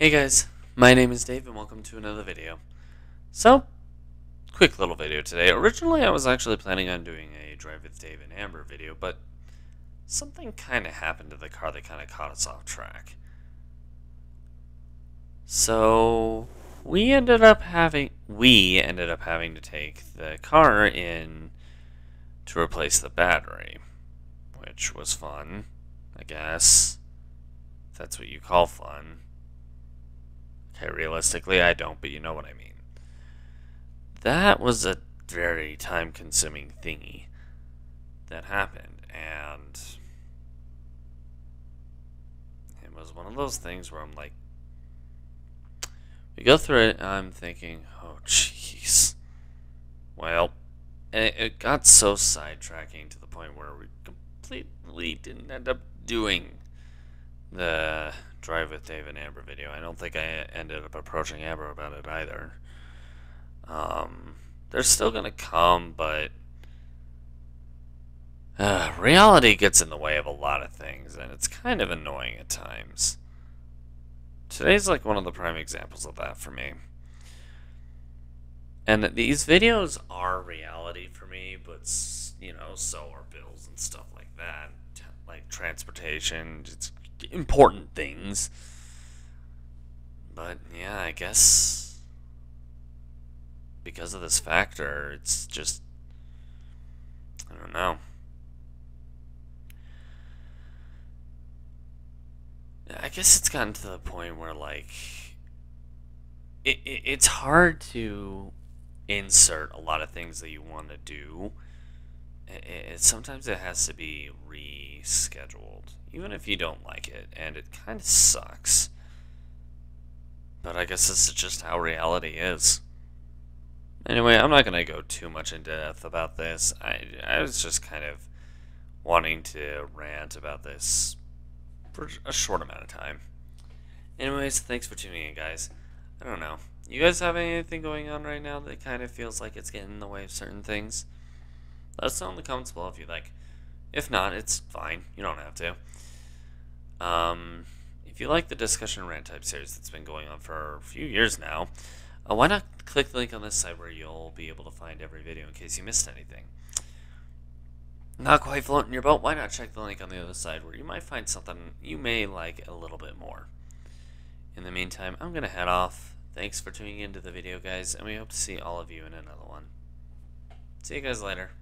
Hey guys, my name is Dave and welcome to another video. So, quick little video today. Originally I was actually planning on doing a Drive with Dave and Amber video, but something kind of happened to the car that kind of caught us off track. So, we ended up having we ended up having to take the car in to replace the battery, which was fun, I guess. That's what you call fun. Okay, realistically, I don't, but you know what I mean. That was a very time consuming thingy that happened, and it was one of those things where I'm like, we go through it, I'm thinking, oh, jeez. Well, it, it got so sidetracking to the point where we completely didn't end up doing the Drive with Dave and Amber video. I don't think I ended up approaching Amber about it either. Um, they're still going to come, but uh, reality gets in the way of a lot of things, and it's kind of annoying at times. Today's like one of the prime examples of that for me. And these videos are reality for me, but you know, so are bills and stuff like that, like transportation. It's important things. But yeah, I guess because of this factor, it's just I don't know. I guess it's gotten to the point where like it, it it's hard to insert a lot of things that you want to do. It, it, sometimes it has to be rescheduled even if you don't like it, and it kind of sucks. But I guess this is just how reality is. Anyway, I'm not going to go too much in depth about this. I, I was just kind of wanting to rant about this for a short amount of time. Anyways, thanks for tuning in, guys. I don't know. You guys have anything going on right now that kind of feels like it's getting in the way of certain things? Let us know in the comments below if you like. If not, it's fine. You don't have to. Um, if you like the discussion rant type series that's been going on for a few years now, uh, why not click the link on this side where you'll be able to find every video in case you missed anything. Not quite floating your boat? Why not check the link on the other side where you might find something you may like a little bit more. In the meantime, I'm going to head off. Thanks for tuning into the video, guys, and we hope to see all of you in another one. See you guys later.